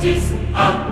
Tis ab